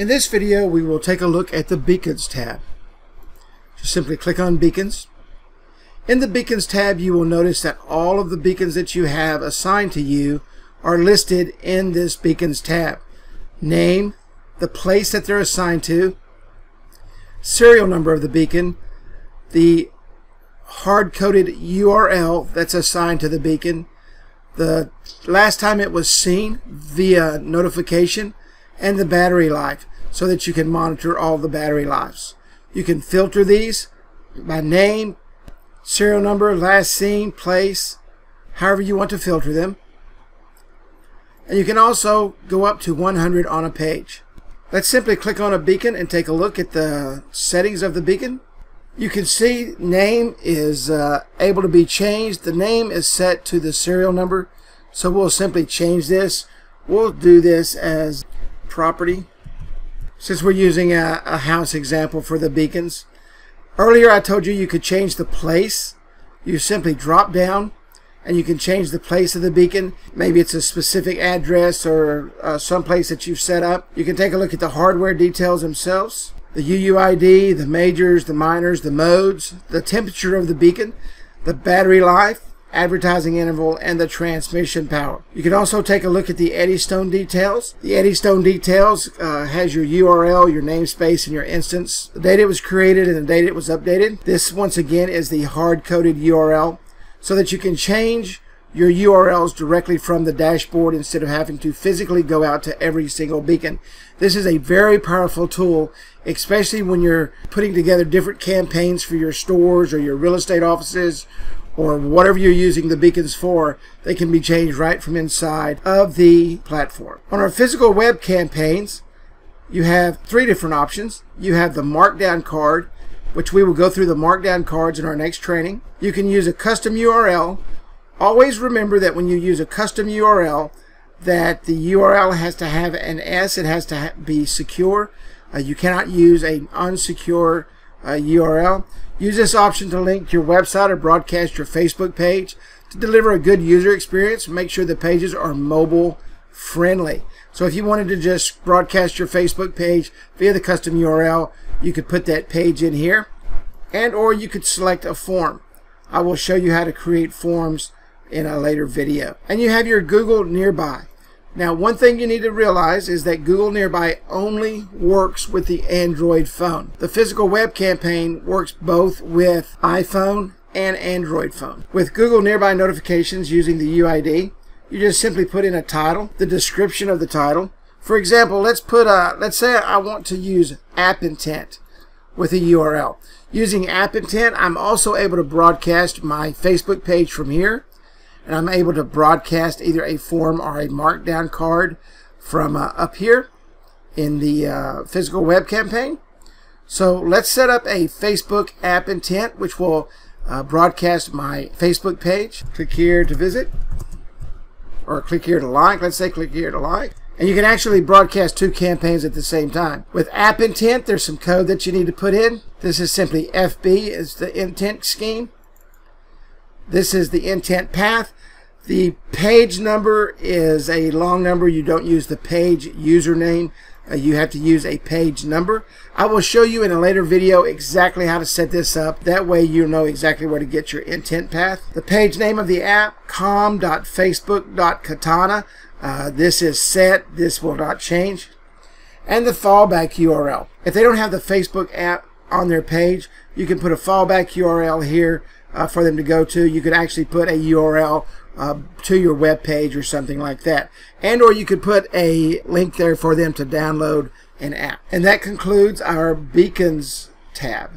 In this video, we will take a look at the Beacons tab. Just simply click on Beacons. In the Beacons tab, you will notice that all of the beacons that you have assigned to you are listed in this Beacons tab. Name, the place that they're assigned to, serial number of the beacon, the hard-coded URL that's assigned to the beacon, the last time it was seen via notification, and the battery life so that you can monitor all the battery lives. You can filter these by name, serial number, last seen, place, however you want to filter them. And you can also go up to 100 on a page. Let's simply click on a beacon and take a look at the settings of the beacon. You can see name is uh, able to be changed. The name is set to the serial number. So we'll simply change this. We'll do this as property. Since we're using a, a house example for the beacons. Earlier I told you you could change the place. You simply drop down and you can change the place of the beacon. Maybe it's a specific address or uh, some place that you've set up. You can take a look at the hardware details themselves. The UUID, the majors, the minors, the modes, the temperature of the beacon, the battery life, advertising interval, and the transmission power. You can also take a look at the Eddystone details. The Eddystone details uh, has your URL, your namespace, and your instance, the date it was created and the date it was updated. This, once again, is the hard-coded URL so that you can change your URLs directly from the dashboard instead of having to physically go out to every single beacon. This is a very powerful tool, especially when you're putting together different campaigns for your stores or your real estate offices or whatever you're using the beacons for, they can be changed right from inside of the platform. On our physical web campaigns, you have three different options. You have the markdown card, which we will go through the markdown cards in our next training. You can use a custom URL. Always remember that when you use a custom URL, that the URL has to have an S, it has to be secure. Uh, you cannot use an unsecure uh, URL. Use this option to link your website or broadcast your Facebook page to deliver a good user experience. Make sure the pages are mobile friendly. So if you wanted to just broadcast your Facebook page via the custom URL, you could put that page in here and or you could select a form. I will show you how to create forms in a later video. And you have your Google Nearby. Now, one thing you need to realize is that Google Nearby only works with the Android phone. The physical web campaign works both with iPhone and Android phone. With Google Nearby notifications using the UID, you just simply put in a title, the description of the title. For example, let's put a, let's say I want to use app intent with a URL. Using app intent, I'm also able to broadcast my Facebook page from here and I'm able to broadcast either a form or a markdown card from uh, up here in the uh, physical web campaign. So let's set up a Facebook app intent, which will uh, broadcast my Facebook page. Click here to visit, or click here to like. Let's say click here to like. And you can actually broadcast two campaigns at the same time. With app intent, there's some code that you need to put in. This is simply FB is the intent scheme. This is the intent path. The page number is a long number. You don't use the page username. Uh, you have to use a page number. I will show you in a later video exactly how to set this up. That way you know exactly where to get your intent path. The page name of the app, com.facebook.katana. Uh, this is set. This will not change. And the fallback URL. If they don't have the Facebook app on their page, you can put a fallback URL here uh, for them to go to. You could actually put a URL uh, to your web page or something like that. And or you could put a link there for them to download an app. And that concludes our beacons tab.